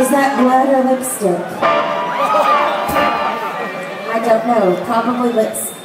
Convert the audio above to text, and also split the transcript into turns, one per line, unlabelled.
Is that blood or lipstick? I don't know. Probably lipstick.